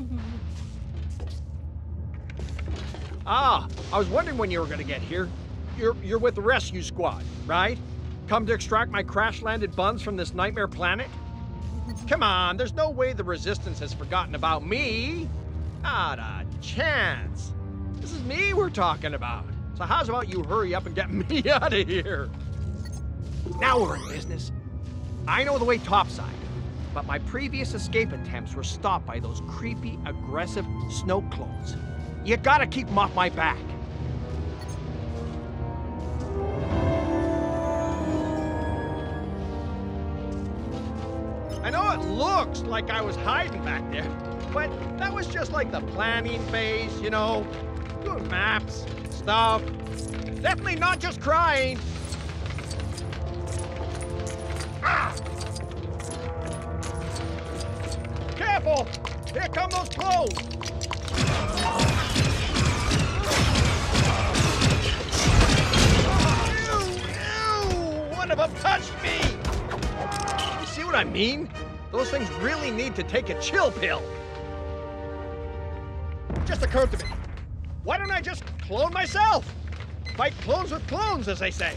Ah, I was wondering when you were gonna get here. You're you're with the rescue squad, right? Come to extract my crash-landed buns from this nightmare planet? Come on, there's no way the Resistance has forgotten about me. Not a chance. This is me we're talking about. So how's about you hurry up and get me out of here? Now we're in business. I know the way topside, but my previous escape attempts were stopped by those creepy, aggressive snow clones. You gotta keep them off my back. I know it looks like I was hiding back there, but that was just like the planning phase, you know? Doing maps, stuff. Definitely not just crying. Ah! Careful! Here come those clothes! Ew, ew! One touched me! You see what I mean? Those things really need to take a chill pill. Just occurred to me. Why don't I just clone myself? Fight clones with clones, as they say.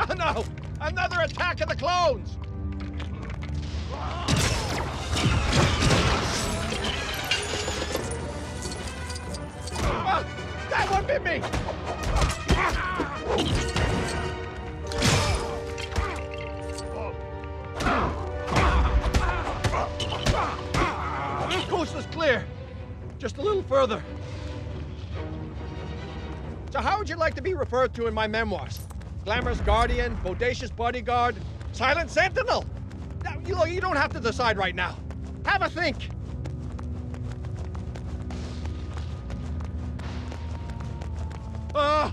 Oh no! Another attack of the clones! Ah, that one bit me! Coast is clear. Just a little further. So how would you like to be referred to in my memoirs? Glamorous guardian, bodacious bodyguard, silent sentinel? Now, you, know, you don't have to decide right now. Have a think. Ah,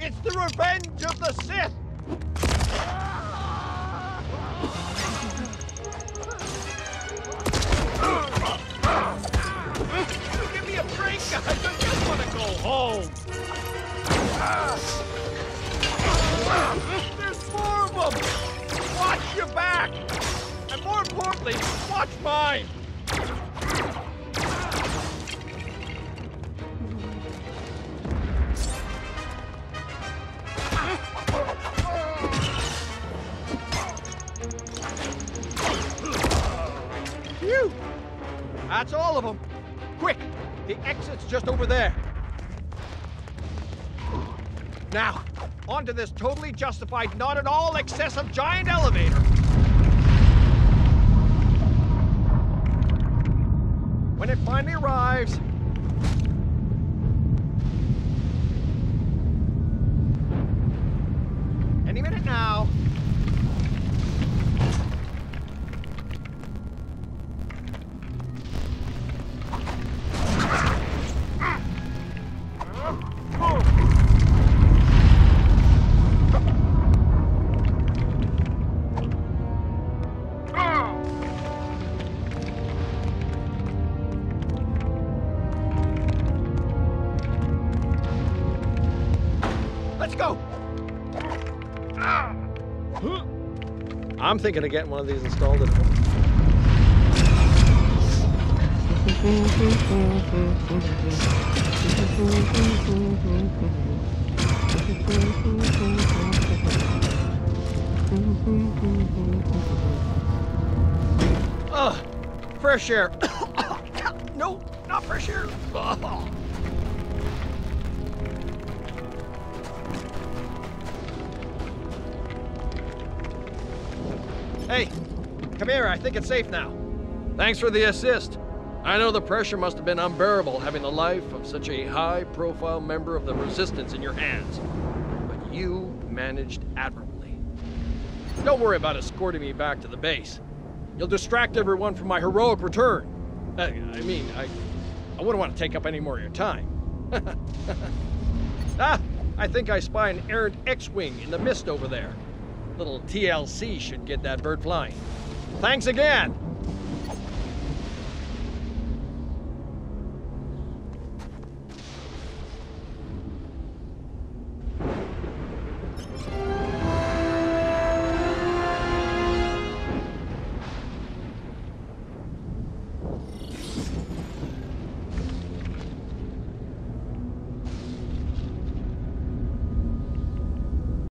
it's the revenge of the Sith! Give me a break, guys! I just want to go home! There's more of them! Watch your back! And more importantly, watch mine! Phew! That's all of them. Quick! The exit's just over there. Now, onto this totally justified, not at all excessive giant elevator. When it finally arrives, I'm thinking of getting one of these installed at. Ugh, fresh air. no, not fresh air. Hey, come here. I think it's safe now. Thanks for the assist. I know the pressure must have been unbearable having the life of such a high profile member of the Resistance in your hands. But you managed admirably. Don't worry about escorting me back to the base. You'll distract everyone from my heroic return. Uh, I mean, I, I wouldn't want to take up any more of your time. ah, I think I spy an errant X-wing in the mist over there. Little TLC should get that bird flying. Thanks again.